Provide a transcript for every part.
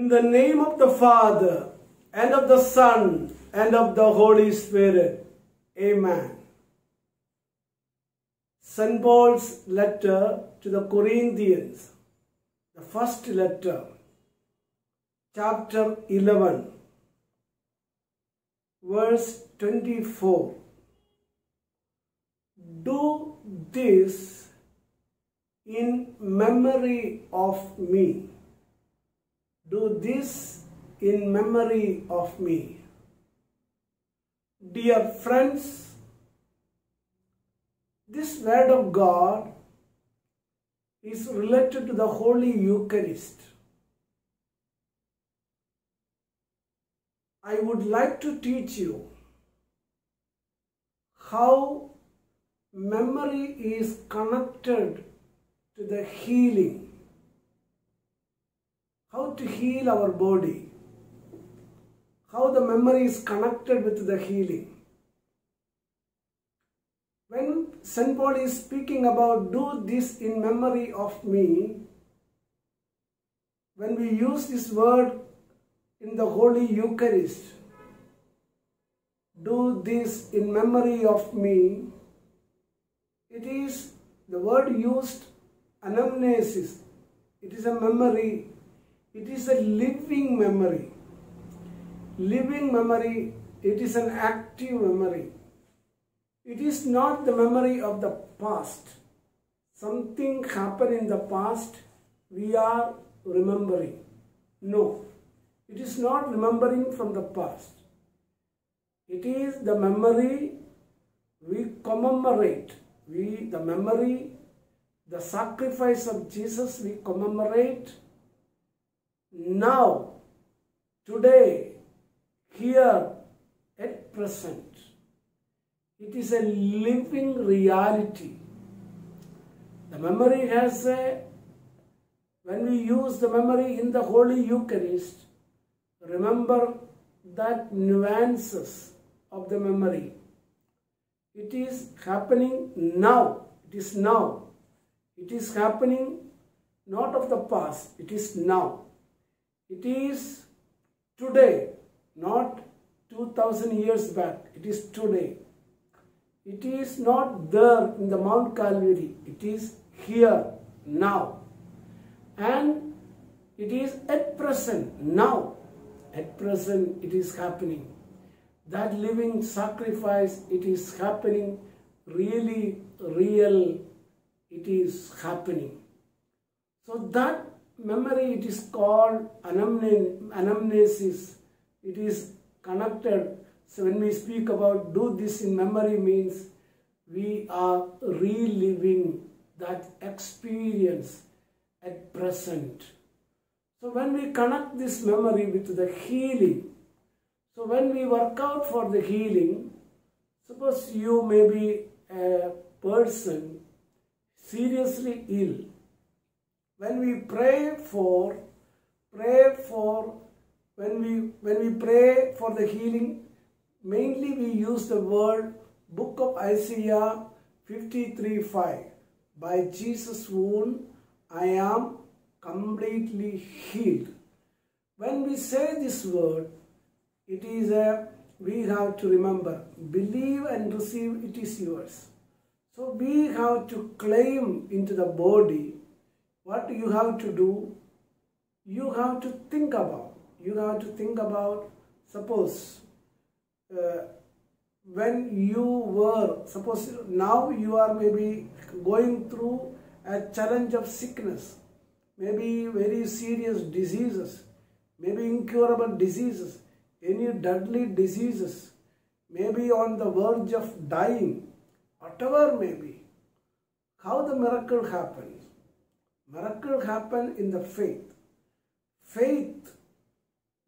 In the name of the Father, and of the Son, and of the Holy Spirit. Amen. St. Paul's letter to the Corinthians, the first letter, chapter 11, verse 24. Do this in memory of me. Do this in memory of me. Dear friends, this word of God is related to the Holy Eucharist. I would like to teach you how memory is connected to the healing. How to heal our body. How the memory is connected with the healing. When St. Paul is speaking about do this in memory of me, when we use this word in the Holy Eucharist, do this in memory of me, it is the word used anamnesis. It is a memory. It is a living memory. Living memory, it is an active memory. It is not the memory of the past. Something happened in the past, we are remembering. No, it is not remembering from the past. It is the memory we commemorate. We, the memory, the sacrifice of Jesus, we commemorate now, today, here, at present. It is a living reality. The memory has a, when we use the memory in the Holy Eucharist, remember that nuances of the memory. It is happening now. It is now. It is happening not of the past. It is now. It is today, not 2000 years back. It is today. It is not there in the Mount Calvary. It is here, now. And it is at present, now. At present, it is happening. That living sacrifice, it is happening, really, real, it is happening. So that memory, it is called anamnesis. It is connected so when we speak about do this in memory means we are reliving that experience at present. So when we connect this memory with the healing, so when we work out for the healing, suppose you may be a person seriously ill. When we pray for, pray for, when we, when we pray for the healing, mainly we use the word book of Isaiah 53:5 by Jesus wound I am completely healed. When we say this word it is a we have to remember believe and receive it is yours. So we have to claim into the body what you have to do you have to think about you have to think about suppose uh, when you were, suppose now you are maybe going through a challenge of sickness, maybe very serious diseases, maybe incurable diseases, any deadly diseases, maybe on the verge of dying, whatever may be. How the miracle happens? Miracle happen in the faith. Faith,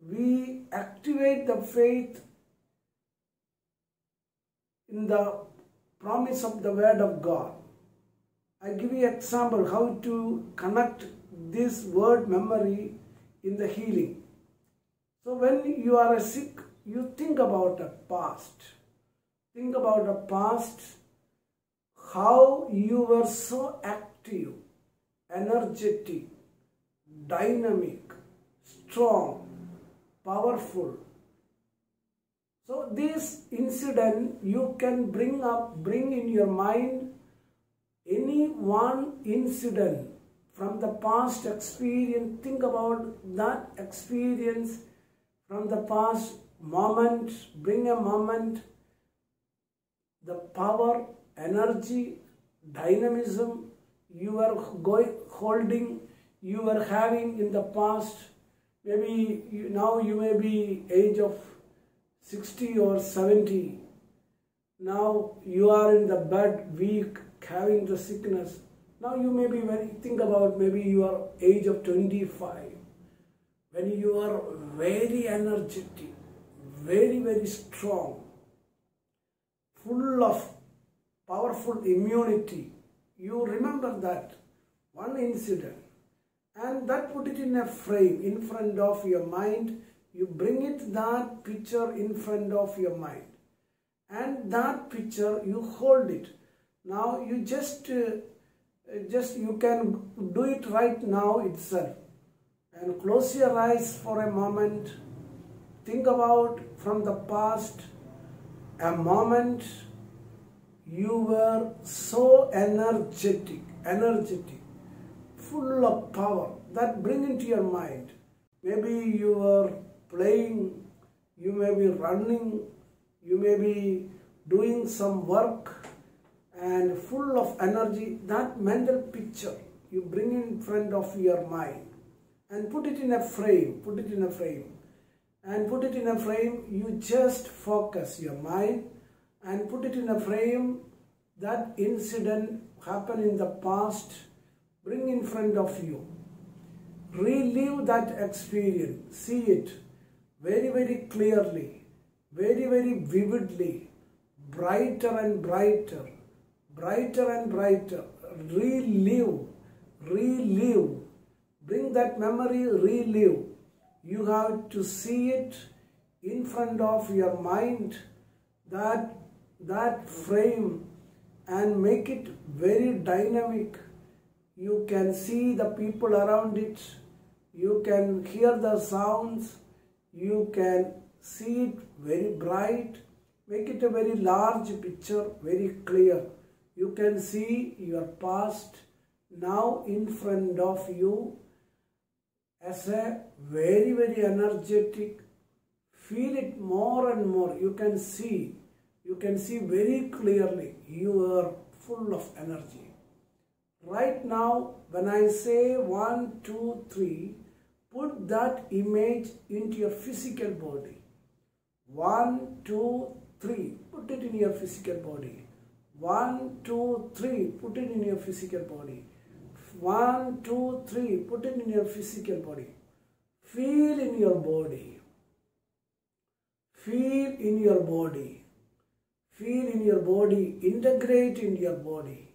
we activate the faith in the promise of the word of God. I give you example how to connect this word memory in the healing. So when you are a sick, you think about the past. Think about the past, how you were so active, energetic, dynamic, strong, powerful. So this incident you can bring up, bring in your mind any one incident from the past experience. Think about that experience from the past moment. Bring a moment, the power, energy, dynamism you are going, holding, you are having in the past. Maybe you, now you may be age of 60 or 70. Now you are in the bed, weak, having the sickness. Now you may be very, think about maybe your age of 25. When you are very energetic, very, very strong, full of powerful immunity. You remember that one incident and that put it in a frame in front of your mind. You bring it that picture in front of your mind and that picture you hold it. Now you just uh, just you can do it right now itself and close your eyes for a moment. Think about from the past a moment you were so energetic energetic full of power that bring into your mind. Maybe you were playing, you may be running, you may be doing some work and full of energy, that mental picture you bring in front of your mind and put it in a frame, put it in a frame. And put it in a frame, you just focus your mind and put it in a frame that incident happened in the past, bring in front of you. Relive that experience, see it, very, very clearly, very, very vividly, brighter and brighter, brighter and brighter. Relive, relive. Bring that memory, relive. You have to see it in front of your mind, that, that frame, and make it very dynamic. You can see the people around it. You can hear the sounds you can see it very bright, make it a very large picture, very clear. You can see your past now in front of you as a very, very energetic. Feel it more and more. You can see, you can see very clearly you are full of energy. Right now, when I say one, two, three, put that image into your physical body. One, two, three. Put it in your physical body. One, two, three. Put it in your physical body. One, two, three. Put it in your physical body. Feel in your body. Feel in your body. Feel in your body. Integrate in your body.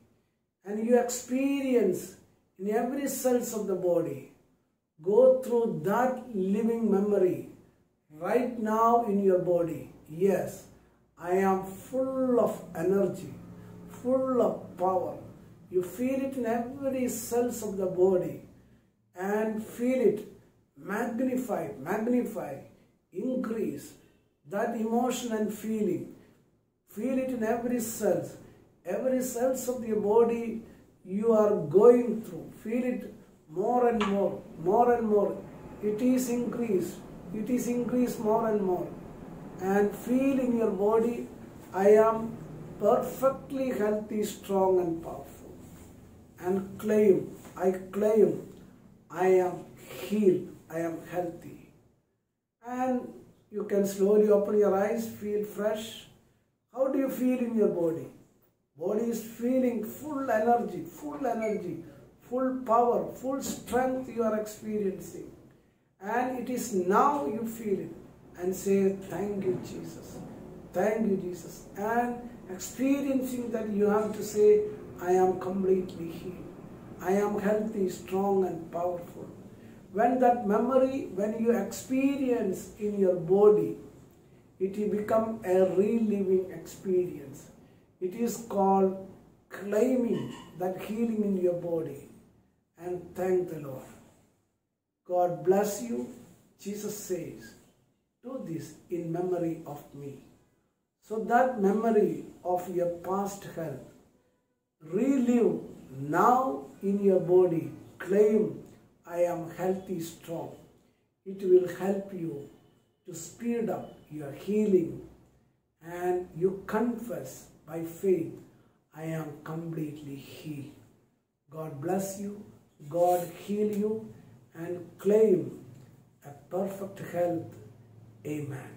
And you experience in every cells of the body Go through that living memory right now in your body. Yes, I am full of energy, full of power. You feel it in every cells of the body and feel it magnify, magnify, increase that emotion and feeling. Feel it in every cells. Every cells of your body you are going through. Feel it more and more, more and more. It is increased, it is increased more and more. And feel in your body, I am perfectly healthy, strong and powerful. And claim, I claim, I am healed, I am healthy. And you can slowly open your eyes, feel fresh. You feel in your body? Body is feeling full energy, full energy, full power, full strength you are experiencing. And it is now you feel it and say, Thank you, Jesus. Thank you, Jesus. And experiencing that you have to say, I am completely healed. I am healthy, strong, and powerful. When that memory, when you experience in your body, it will become a reliving experience. It is called claiming that healing in your body and thank the Lord. God bless you. Jesus says, Do this in memory of me. So that memory of your past health, relive now in your body. Claim, I am healthy, strong. It will help you to speed up your healing and you confess by faith, I am completely healed. God bless you, God heal you, and claim a perfect health. Amen.